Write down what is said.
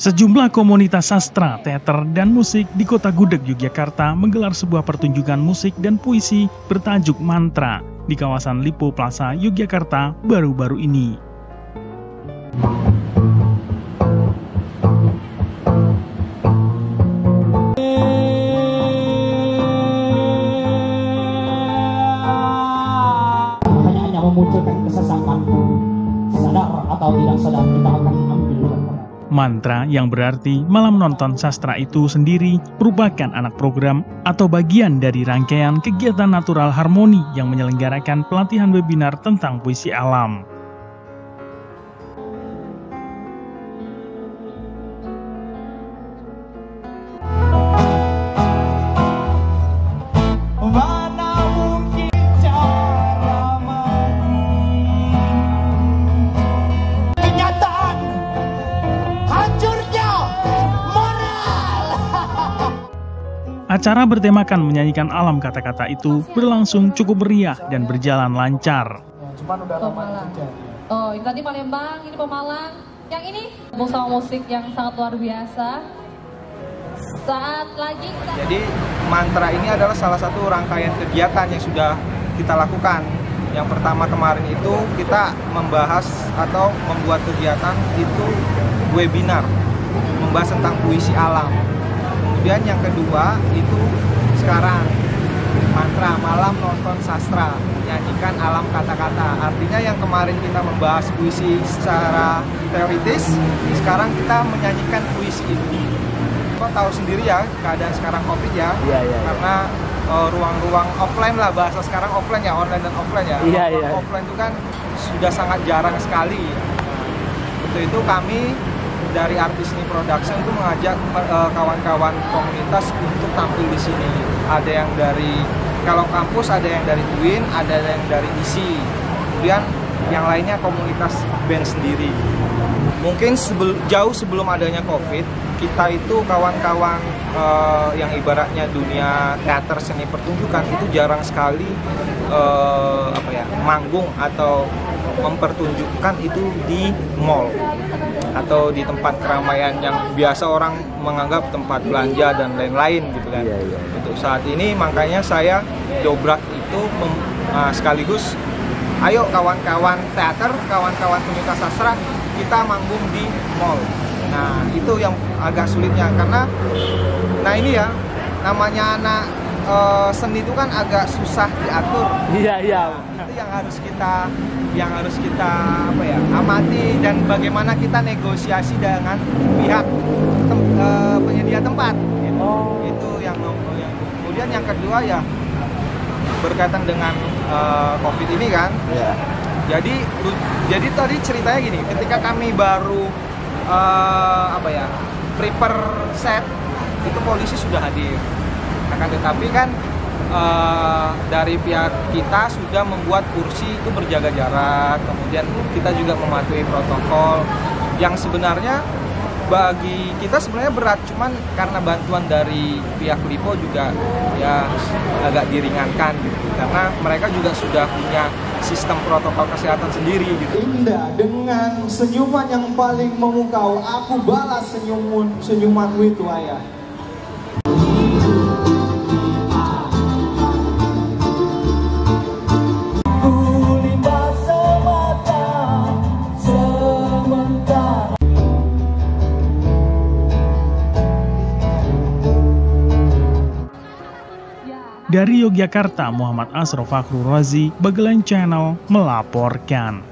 Sejumlah komunitas sastra, teater, dan musik di kota Gudeg, Yogyakarta menggelar sebuah pertunjukan musik dan puisi bertajuk Mantra di kawasan Lipo Plaza, Yogyakarta baru-baru ini. hanya memunculkan atau tidak sadar kita akan ambil Mantra yang berarti malam nonton sastra itu sendiri merupakan anak program atau bagian dari rangkaian kegiatan natural harmoni yang menyelenggarakan pelatihan webinar tentang puisi alam. Acara bertemakan menyanyikan alam kata-kata itu berlangsung cukup meriah dan berjalan lancar. Cuman udah Pemalang. Oh, ini tadi Palembang, ini Pemalang. Yang ini musik musik yang sangat luar biasa. Saat lagi kita Jadi mantra ini adalah salah satu rangkaian kegiatan yang sudah kita lakukan. Yang pertama kemarin itu kita membahas atau membuat kegiatan itu webinar membahas tentang puisi alam. Kemudian yang kedua itu sekarang mantra malam nonton sastra menyanyikan alam kata-kata. Artinya yang kemarin kita membahas puisi secara teoritis, sekarang kita menyanyikan puisi itu kok tahu sendiri ya keadaan sekarang covid ya Iya, iya, iya. karena eh, ruang-ruang offline lah bahasa sekarang offline ya online dan offline ya Iya, Ruang iya. offline itu kan sudah sangat jarang sekali untuk itu kami dari artis ini production itu mengajak eh, kawan-kawan komunitas untuk tampil di sini. Ada yang dari kalau kampus ada yang dari UIN ada yang dari ISI kemudian yang lainnya komunitas band sendiri. Mungkin sebel- jauh sebelum adanya covid kita itu kawan-kawan eh, yang ibaratnya dunia teater seni pertunjukan itu jarang sekali eh, apa ya manggung atau mempertunjukkan itu di mall atau di tempat keramaian yang biasa orang menganggap tempat belanja dan lain-lain gitu kan. Iya, iya. Untuk saat ini makanya saya dobrak itu mem- ah, sekaligus ayo kawan-kawan teater, kawan-kawan komunitas sastra kita manggung di mall. Nah, itu yang agak sulitnya karena nah ini ya namanya anak eh, seni itu kan agak susah diatur Iya iya. itu yang harus kita yang harus kita apa ya dan bagaimana kita negosiasi dengan pihak tem- eh, penyedia tempat gitu. Oh. itu yang, yang kemudian yang kedua ya berkaitan dengan eh, covid ini kan Iya. jadi jadi tadi ceritanya gini ketika kami baru eh, apa ya prepare set itu polisi sudah hadir akan tetapi kan eh, dari pihak kita sudah membuat kursi itu berjaga jarak. Kemudian kita juga mematuhi protokol yang sebenarnya bagi kita sebenarnya berat. Cuman karena bantuan dari pihak Lipo juga ya agak diringankan gitu. Karena mereka juga sudah punya sistem protokol kesehatan sendiri gitu. Indah dengan senyuman yang paling memukau Aku balas senyumun, senyumanmu itu ayah Dari Yogyakarta, Muhammad Asraf Fakhrul Razi, Bagelen Channel melaporkan.